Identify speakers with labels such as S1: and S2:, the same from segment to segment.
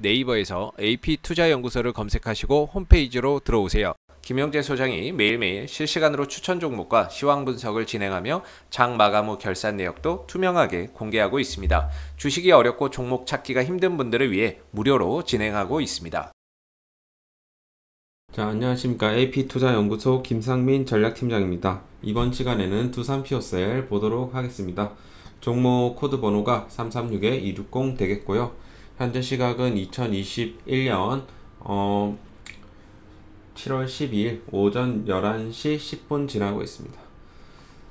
S1: 네이버에서 AP투자연구소를 검색하시고 홈페이지로 들어오세요. 김영재 소장이 매일매일 실시간으로 추천 종목과 시황 분석을 진행하며 장 마감 후 결산 내역도 투명하게 공개하고 있습니다. 주식이 어렵고 종목 찾기가 힘든 분들을 위해 무료로 진행하고 있습니다.
S2: 자, 안녕하십니까. AP투자연구소 김상민 전략팀장입니다. 이번 시간에는 두산 피오셀 보도록 하겠습니다. 종목 코드 번호가 336-260 되겠고요. 현재 시각은 2021년 어, 7월 12일 오전 11시 10분 지나고 있습니다.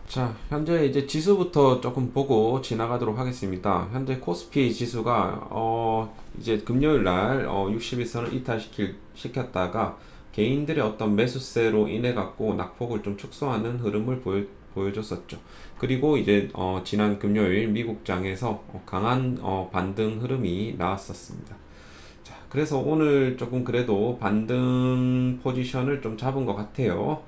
S2: 자, 현재 이제 지수부터 조금 보고 지나가도록 하겠습니다. 현재 코스피 지수가 어, 이제 금요일 날 어, 60일선을 이탈시킬 시켰다가 개인들의 어떤 매수세로 인해 갖고 낙폭을 좀 축소하는 흐름을 보여, 보여줬었죠. 그리고 이제 어, 지난 금요일 미국장에서 어, 강한 어, 반등 흐름이 나왔었습니다. 자, 그래서 오늘 조금 그래도 반등 포지션을 좀 잡은 것 같아요.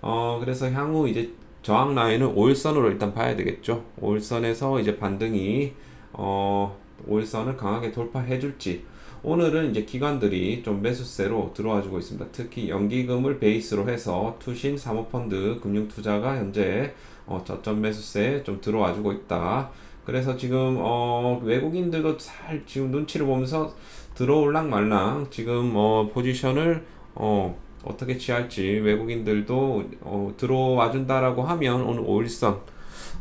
S2: 어, 그래서 향후 이제 저항 라인은 5일선으로 일단 봐야 되겠죠. 5일선에서 이제 반등이 어, 5일선을 강하게 돌파해 줄지 오늘은 이제 기관들이 좀 매수세로 들어와 주고 있습니다. 특히 연기금을 베이스로 해서 투신 사모펀드 금융투자가 현재 어, 저점 매수세 좀 들어와 주고 있다. 그래서 지금 어, 외국인들도 잘 지금 눈치를 보면서 들어올랑 말랑 지금 어, 포지션을 어, 어떻게 취할지 외국인들도 어, 들어와 준다라고 하면 오늘 5일선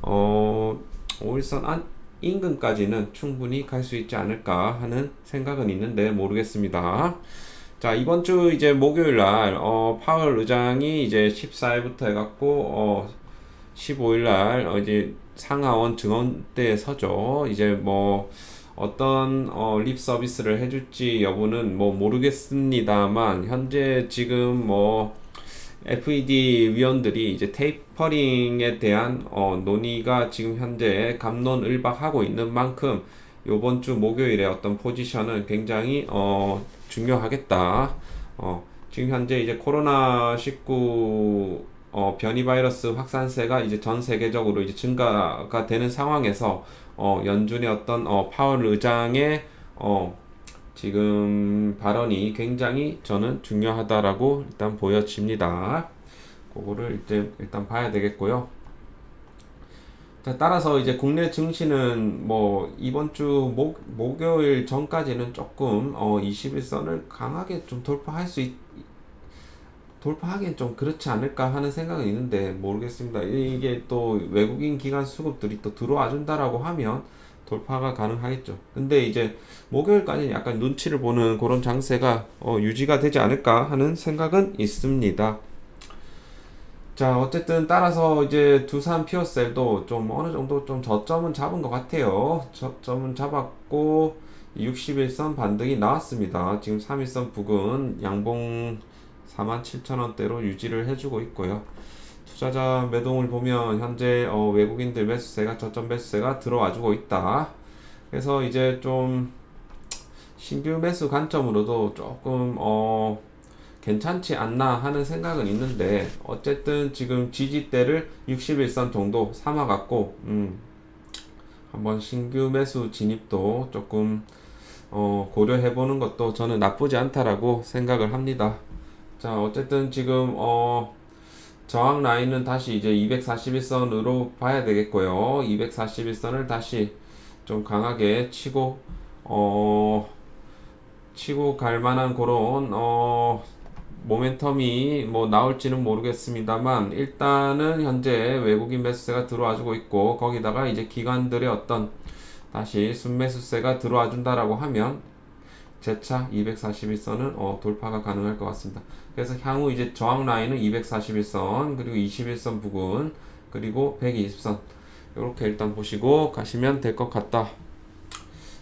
S2: 어, 5일선 안 인근까지는 충분히 갈 수 있지 않을까 하는 생각은 있는데 모르겠습니다. 자, 이번 주 이제 목요일 날, 어, 파월 의장이 이제 14일부터 해갖고, 어, 15일 날, 어, 이제 상하원 증언대에 서죠. 이제 뭐, 어떤, 어, 립 서비스를 해줄지 여부는 뭐 모르겠습니다만, 현재 지금 뭐, FED 위원들이 이제 테이퍼링에 대한 어, 논의가 지금 현재 감론을박하고 있는 만큼 요번 주 목요일에 어떤 포지션은 굉장히 어, 중요하겠다. 어, 지금 현재 이제 코로나 19 어, 변이 바이러스 확산세가 이제 전 세계적으로 이제 증가가 되는 상황에서 어, 연준의 어떤 어, 파월 의장의 어, 지금 발언이 굉장히 저는 중요하다라고 일단 보여집니다. 그거를 이제 일단 봐야 되겠고요. 자, 따라서 이제 국내 증시는 뭐 이번 주 목, 목요일 전까지는 조금 어 21선을 강하게 좀 돌파할 수 있, 돌파하기엔 좀 그렇지 않을까 하는 생각은 있는데 모르겠습니다. 이게 또 외국인 기관 수급들이 또 들어와 준다라고 하면 돌파가 가능하겠죠. 근데 이제 목요일까지 약간 눈치를 보는 그런 장세가 어, 유지가 되지 않을까 하는 생각은 있습니다. 자, 어쨌든 따라서 이제 두산 피어셀도 좀 어느 정도 좀 저점은 잡은 것 같아요. 저점은 잡았고 61선 반등이 나왔습니다. 지금 3일선 부근 양봉 47,000원대로 유지를 해주고 있고요. 투자자 매동을 보면 현재 어, 외국인들 매수세가 저점 매수세가 들어와주고 있다. 그래서 이제 좀 신규 매수 관점으로도 조금 어 괜찮지 않나 하는 생각은 있는데 어쨌든 지금 지지대를 61선 정도 삼아갖고 음 한번 신규 매수 진입도 조금 어 고려해보는 것도 저는 나쁘지 않다라고 생각을 합니다. 자 어쨌든 지금 어 저항 라인은 다시 이제 241선으로 봐야 되겠고요. 241선을 다시 좀 강하게 치고 어 치고 갈 만한 그런 어 모멘텀이 뭐 나올지는 모르겠습니다만 일단은 현재 외국인 매수세가 들어와 주고 있고 거기다가 이제 기관들의 어떤 다시 순매수세가 들어와 준다라고 하면 재차 241선은 어, 돌파가 가능할 것 같습니다. 그래서 향후 이제 저항 라인은 241선 그리고 21선 부근 그리고 120선 이렇게 일단 보시고 가시면 될 것 같다.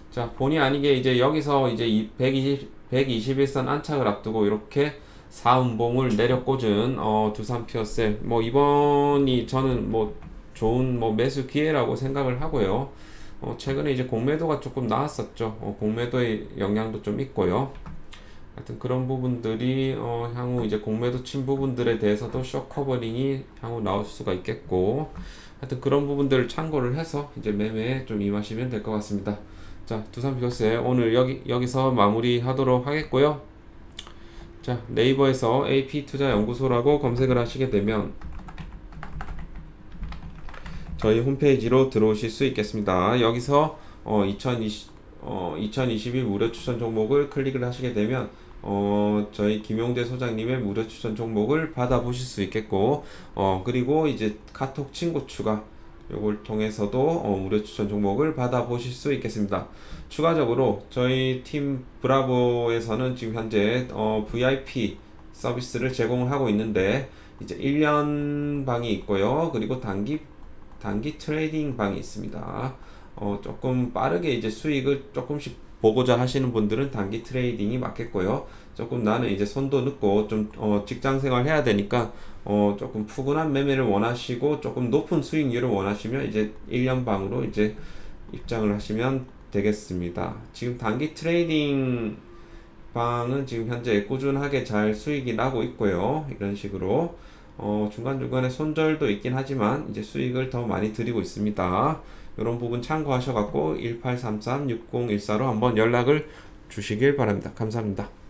S2: 자 본의 아니게 이제 여기서 이제 120 121선 안착을 앞두고 이렇게 사음봉을 내려 꽂은 어, 두산 피어셀 뭐 이번이 저는 뭐 좋은 뭐 매수 기회라고 생각을 하고요. 어, 최근에 이제 공매도가 조금 나왔었죠. 어, 공매도의 영향도 좀 있고요. 하여튼 그런 부분들이 어, 향후 이제 공매도 친 부분들에 대해서도 short covering이 향후 나올 수가 있겠고 하여튼 그런 부분들을 참고를 해서 이제 매매에 좀 임하시면 될 것 같습니다. 자, 두산퓨얼셀은 오늘 여기 여기서 마무리하도록 하겠고요. 자, 네이버에서 AP 투자 연구소라고 검색을 하시게 되면 저희 홈페이지로 들어오실 수 있겠습니다. 여기서 어, 2020 어, 2022 무료 추천 종목을 클릭을 하시게 되면 어, 저희 김용재 소장님의 무료 추천 종목을 받아보실 수 있겠고, 어, 그리고 이제 카톡 친구 추가, 요걸 통해서도 어, 무료 추천 종목을 받아보실 수 있겠습니다. 추가적으로 저희 팀 브라보에서는 지금 현재 어, VIP 서비스를 제공을 하고 있는데, 이제 1년 방이 있고요. 그리고 단기, 단기 trading 방이 있습니다. 어, 조금 빠르게 이제 수익을 조금씩 보고자 하시는 분들은 단기 trading이 맞겠고요. 조금 나는 이제 손도 늦고 좀 어, 직장 생활 해야 되니까 어, 조금 푸근한 매매를 원하시고 조금 높은 수익률을 원하시면 이제 1년 방으로 이제 입장을 하시면 되겠습니다. 지금 단기 trading 방은 지금 현재 꾸준하게 잘 수익이 나고 있고요. 이런 식으로 어, 중간중간에 손절도 있긴 하지만 이제 수익을 더 많이 드리고 있습니다. 이런 부분 참고하셔갖고 1833-6014로 한번 연락을 주시길 바랍니다. 감사합니다.